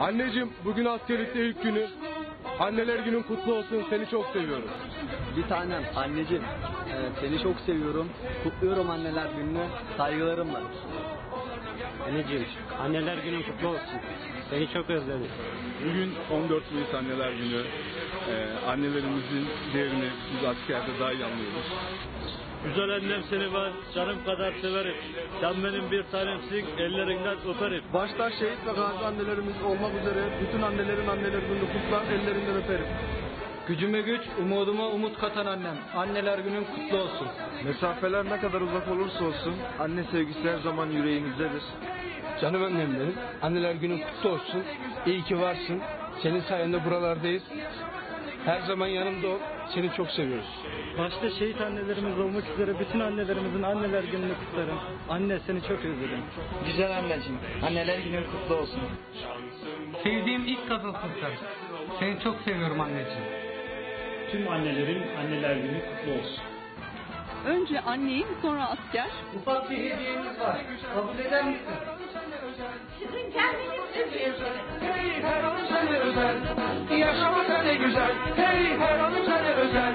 Anneciğim bugün askerlikte ilk günü. Anneler günün kutlu olsun. Seni çok seviyorum. Bir tanem anneciğim e, seni çok seviyorum. Kutluyorum anneler gününü. Saygılarımla. Anneciğim, anneler günün kutlu olsun. Seni çok özledim. Bugün 14 Mayıs Anneler Günü. Ee, annelerimizin değerini biz askerde daha iyi anlıyoruz. Güzel annem seni ben canım kadar severim. Sen benim bir tanemsin, ellerinden öperim. Başta şehit ve gazi annelerimiz olmak üzere bütün annelerin anneler gününü kutlar ellerinden öperim. Gücüme güç, umuduma umut katan annem. Anneler günün kutlu olsun. Mesafeler ne kadar uzak olursa olsun anne sevgisi her zaman yüreğimizdedir. Canım annem benim. Anneler günün kutlu olsun. İyi ki varsın. Senin sayende buralardayız. Her zaman yanımda ol. Seni çok seviyoruz. Başta şehit annelerimiz olmak üzere bütün annelerimizin anneler gününü kutlarım. Anne seni çok özledim. Güzel anneciğim. Anneler günün kutlu olsun. Sevdiğim ilk kadınsın sen. Seni çok seviyorum anneciğim. Tüm annelerin anneler günü kutlu olsun. Önce anneyim sonra asker. Ufak bir hediyemiz var. Kabul eder misin? Sizin kendiniz özel. Hey her özel. Yaşamak ne güzel. Hey her an sana özel.